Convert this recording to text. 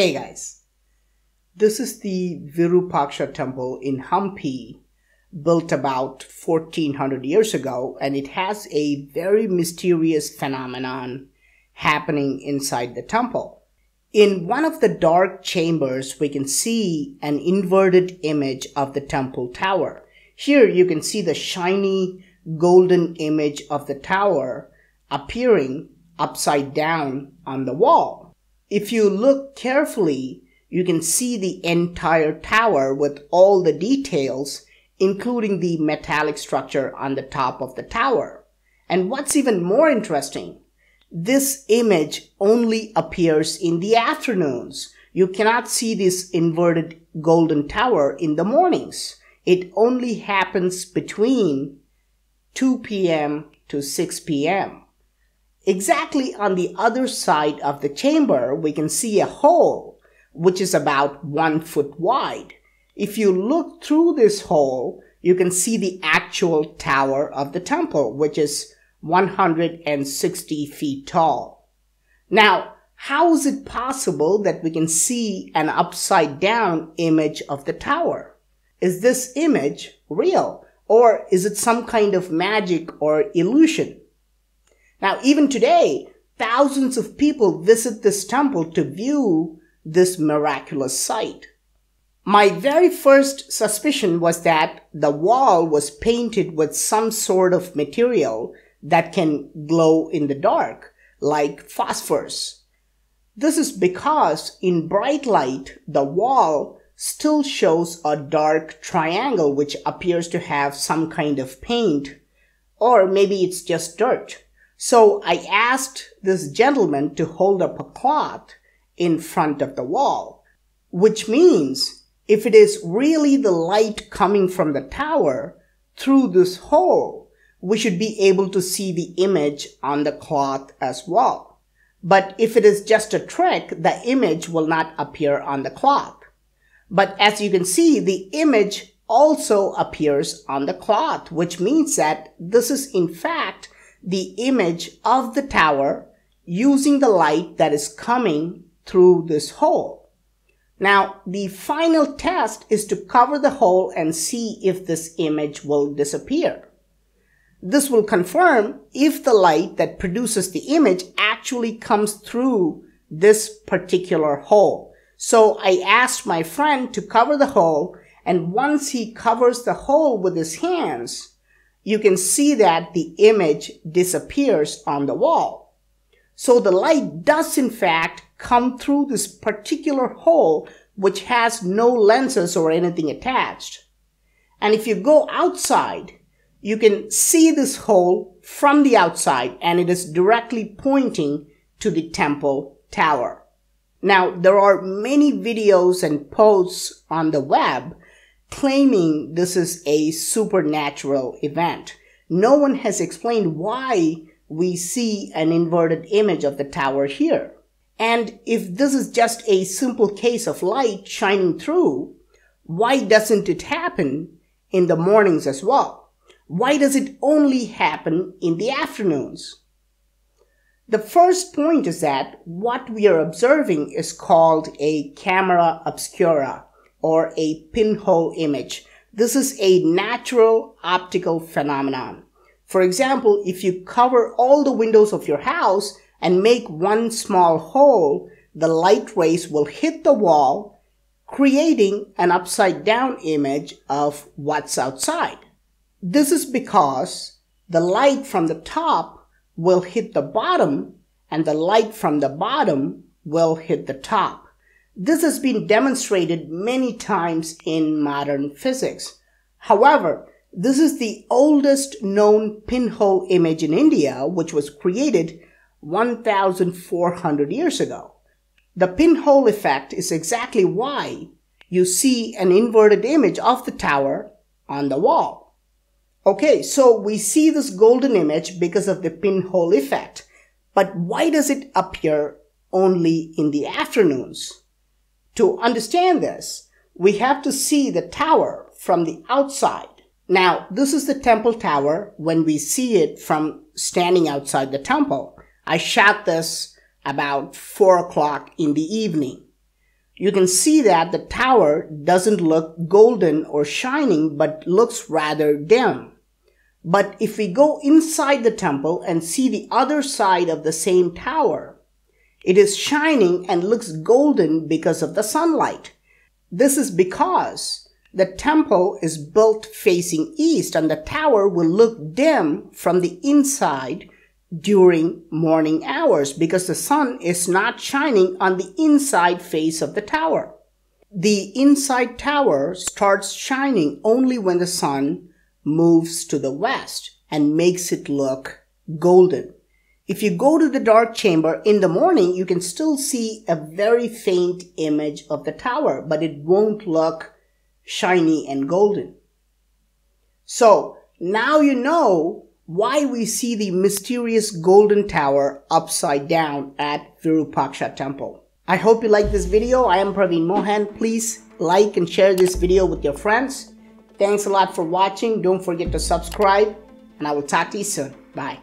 Hey guys, this is the Virupaksha temple in Hampi, built about 1400 years ago, and it has a very mysterious phenomenon happening inside the temple. In one of the dark chambers, we can see an inverted image of the temple tower. Here you can see the shiny golden image of the tower appearing upside down on the wall. If you look carefully, you can see the entire tower with all the details, including the metallic structure on the top of the tower. And what's even more interesting, this image only appears in the afternoons. You cannot see this inverted golden tower in the mornings. It only happens between 2 p.m. to 6 p.m. Exactly on the other side of the chamber, we can see a hole, which is about one foot wide. If you look through this hole, you can see the actual tower of the temple, which is 160 feet tall. Now, how is it possible that we can see an upside down image of the tower? Is this image real? Or is it some kind of magic or illusion? Now, even today, thousands of people visit this temple to view this miraculous sight. My very first suspicion was that the wall was painted with some sort of material that can glow in the dark, like phosphorus. This is because in bright light, the wall still shows a dark triangle which appears to have some kind of paint, or maybe it's just dirt. So I asked this gentleman to hold up a cloth in front of the wall, which means if it is really the light coming from the tower through this hole, we should be able to see the image on the cloth as well. But if it is just a trick, the image will not appear on the cloth. But as you can see, the image also appears on the cloth, which means that this is in fact the image of the tower using the light that is coming through this hole. Now, the final test is to cover the hole and see if this image will disappear. This will confirm if the light that produces the image actually comes through this particular hole. So I asked my friend to cover the hole and once he covers the hole with his hands, you can see that the image disappears on the wall. So the light does in fact come through this particular hole which has no lenses or anything attached. And if you go outside, you can see this hole from the outside and it is directly pointing to the temple tower. Now, there are many videos and posts on the web claiming this is a supernatural event. No one has explained why we see an inverted image of the tower here. And if this is just a simple case of light shining through, why doesn't it happen in the mornings as well? Why does it only happen in the afternoons? The first point is that what we are observing is called a camera obscura or a pinhole image. This is a natural optical phenomenon. For example, if you cover all the windows of your house and make one small hole, the light rays will hit the wall, creating an upside down image of what's outside. This is because the light from the top will hit the bottom and the light from the bottom will hit the top. This has been demonstrated many times in modern physics. However, this is the oldest known pinhole image in India, which was created 1,400 years ago. The pinhole effect is exactly why you see an inverted image of the tower on the wall. Okay, so we see this golden image because of the pinhole effect. But why does it appear only in the afternoons? To understand this, we have to see the tower from the outside. Now, this is the temple tower when we see it from standing outside the temple. I shot this about four o'clock in the evening. you can see that the tower doesn't look golden or shining, but looks rather dim. But if we go inside the temple and see the other side of the same tower, it is shining and looks golden because of the sunlight. This is because the temple is built facing east and the tower will look dim from the inside during morning hours because the sun is not shining on the inside face of the tower. The inside tower starts shining only when the sun moves to the west and makes it look golden. If you go to the dark chamber in the morning, you can still see a very faint image of the tower, but it won't look shiny and golden. So now you know why we see the mysterious golden tower upside down at Virupaksha temple. I hope you like this video. I am Praveen Mohan. Please like and share this video with your friends. Thanks a lot for watching. Don't forget to subscribe and I will talk to you soon. Bye.